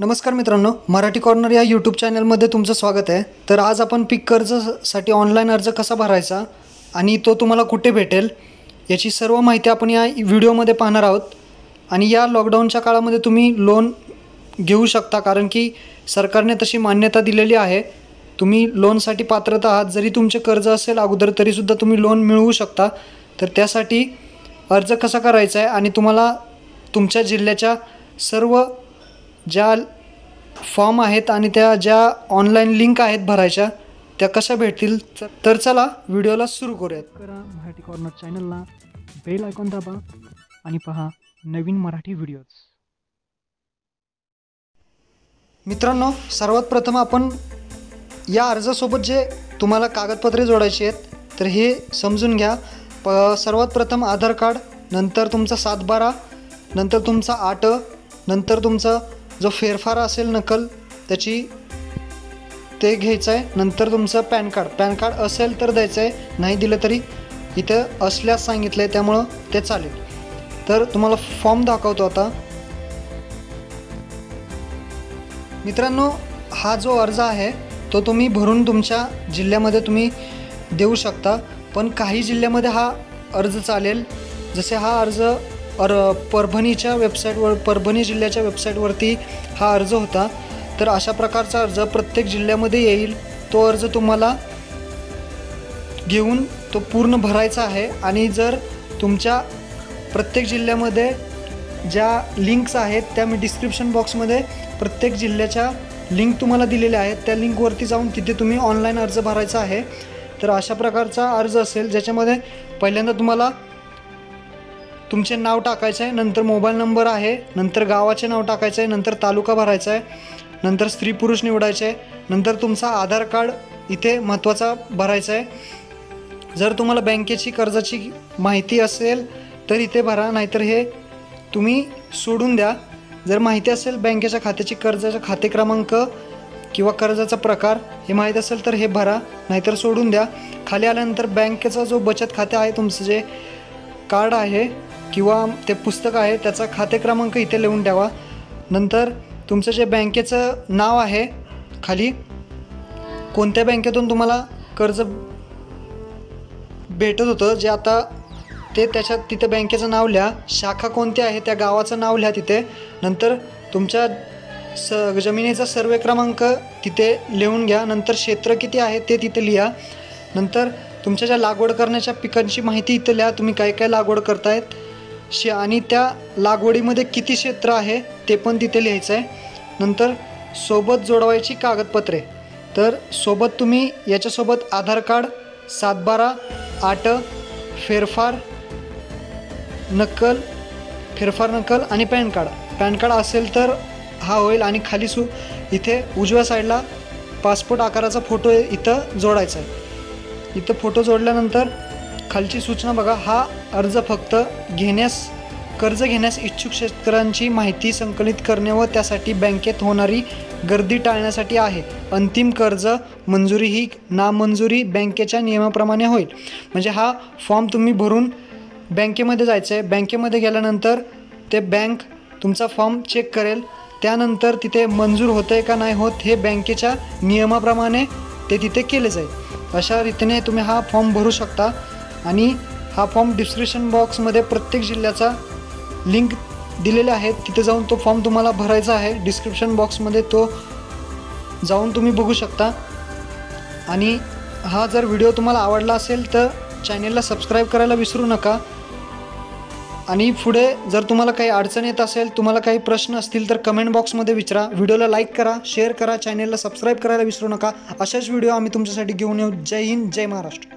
नमस्कार मित्रांनो मराठी कॉर्नर या यूट्यूब चॅनलमध्ये तुमचं स्वागत आहे. तर आज आपण पीक कर्जसाठी ऑनलाईन अर्ज कसा भरायचा आणि तो तुम्हाला कुठे भेटेल याची सर्व माहिती आपण या व्हिडिओमध्ये पाहणार आहोत. आणि या लॉकडाऊनच्या काळामध्ये तुम्ही लोन घेऊ शकता कारण की सरकारने तशी मान्यता दिलेली आहे. तुम्ही लोनसाठी पात्रता आहात जरी तुमचे कर्ज असेल अगोदर तरीसुद्धा तुम्ही लोन मिळवू शकता. तर त्यासाठी अर्ज कसा करायचा आहे आणि तुम्हाला तुमच्या जिल्ह्याच्या सर्व ज्या फॉर्म आहेत आणि त्या ज्या ऑनलाईन लिंक आहेत भरायच्या त्या कशा भेटतील? तर चला व्हिडिओला सुरू करूयात. करा मराठी कॉर्नर चॅनलला बेल आयकॉन दाबा आणि पहा नवीन मराठी व्हिडिओज मित्रांनो सर्वात प्रथम आपण या अर्जासोबत जे तुम्हाला कागदपत्रे जोडायची आहेत तर हे समजून घ्या. प सर्वात प्रथम आधार कार्ड नंतर तुमचा सातबारा नंतर तुमचा आट नंतर तुमचा जो फेरफार असेल नकल त्याची ते घ्यायचं आहे नंतर तुमचं पॅन कार्ड. पॅन कार्ड असेल तर द्यायचं आहे नाही दिलं तरी इथं असल्यास सांगितलं आहे त्यामुळं ते चालेल. तर तुम्हाला फॉर्म दाखवतो आता. मित्रांनो हा जो अर्ज आहे तो तुम्ही भरून तुमच्या जिल्ह्यामध्ये तुम्ही देऊ शकता. पण काही जिल्ह्यामध्ये हा अर्ज चालेल. जसे हा अर्ज और परभणीच्या वेबसाईटवर परभणी जिल्ह्याच्या वेबसाईटवरती हा अर्ज होता. तर अशा प्रकारचा अर्ज प्रत्येक जिल्ह्यामध्ये येईल. तो अर्ज तुम्हाला घेऊन तो पूर्ण भरायचा आहे. आणि जर तुमच्या प्रत्येक जिल्ह्यामध्ये ज्या लिंक्स आहेत त्या मी डिस्क्रिप्शन बॉक्समध्ये प्रत्येक जिल्ह्याच्या लिंक तुम्हाला दिलेल्या आहेत. त्या लिंकवरती जाऊन तिथे तुम्ही ऑनलाईन अर्ज भरायचा आहे. तर अशा प्रकारचा अर्ज असेल ज्याच्यामध्ये पहिल्यांदा तुम्हाला तुमचे नाव टाकायचं आहे नंतर मोबाईल नंबर आहे नंतर गावाचे नाव टाकायचं आहे नंतर तालुका भरायचा आहे नंतर स्त्री पुरुष निवडायचे आहे नंतर तुमचा आधार कार्ड इथे महत्त्वाचा भरायचा आहे. जर तुम्हाला बँकेची कर्जाची माहिती असेल तर इथे भरा नाहीतर हे तुम्ही सोडून द्या. जर माहिती असेल बँकेच्या खात्याची कर्जाचा खाते क्रमांक किंवा कर्जाचा प्रकार हे माहीत असेल तर हे भरा नाहीतर सोडून द्या. खाली आल्यानंतर बँकेचा जो बचत खाते आहे तुमचं जे कार्ड आहे किंवा ते पुस्तक आहे त्याचा खाते क्रमांक इथे लिहून द्यावा. नंतर तुमचं जे बँकेचं नाव आहे खाली कोणत्या बँकेतून तुम्हाला कर्ज भेटत होतं जे आता ते त्याच्यात तिथे बँकेचं नाव लिहा. शाखा कोणती आहे त्या गावाचं नाव लिहा तिथे. नंतर तुमच्या स जमिनीचा सर्वे क्रमांक तिथे लिहून घ्या. नंतर क्षेत्र किती आहे ते तिथे लिहा. नंतर तुमच्या ज्या लागवड करण्याच्या पिकांची माहिती इथं लिहा. तुम्ही काय काय लागवड करतायत शे आणि त्या लागवडीमध्ये किती क्षेत्र आहे ते पण तिथे लिहायचं आहे. नंतर सोबत जोडवायची कागदपत्रे. तर सोबत तुम्ही याच्यासोबत आधार कार्ड सातबारा आट फेरफार नक्कल फेरफार नक्कल आणि पॅन कार्ड. पॅन कार्ड असेल तर हा होईल आणि खाली सु इथे उजव्या साईडला पासपोर्ट आकाराचा फोटो इथं जोडायचा आहे. इथं फोटो जोडल्यानंतर खालची सूचना बघा हा अर्ज फक्त घेण्यास कर्ज घेण्यास इच्छुक शेतकऱ्यांची माहिती संकलित करणे व त्यासाठी बँकेत होणारी गर्दी टाळण्यासाठी आहे. अंतिम कर्ज मंजुरी ही नामंजुरी बँकेच्या नियमाप्रमाणे होईल. म्हणजे हा फॉर्म तुम्ही भरून बँकेमध्ये जायचं आहे बँकेमध्ये गेल्यानंतर ते बँक तुमचा फॉर्म चेक करेल. त्यानंतर तिथे मंजूर होतं आहे का नाही होत हे बँकेच्या नियमाप्रमाणे ते तिथे केले जाईल. अशा रीतीने तुम्ही हा फॉर्म भरू शकता. आणि हा फॉर्म डिस्क्रिप्शन बॉक्समध्ये प्रत्येक जिल्ह्याचा लिंक दिलेला आहे. तिथे जाऊन तो फॉर्म तुम्हाला भरायचा आहे. डिस्क्रिप्शन बॉक्समध्ये तो जाऊन तुम्ही बघू शकता. आणि हा जर व्हिडिओ तुम्हाला आवडला असेल तर चॅनेलला सबस्क्राईब करायला विसरू नका. आणि पुढे जर तुम्हाला काही अडचण येत असेल तुम्हाला काही प्रश्न असतील तर कमेंट बॉक्समध्ये विचारा. व्हिडिओला लाईक करा शेअर करा चॅनेलला सबस्क्राईब करायला विसरू नका. अशाच व्हिडिओ आम्ही तुमच्यासाठी घेऊन येऊ. जय हिंद जय महाराष्ट्र.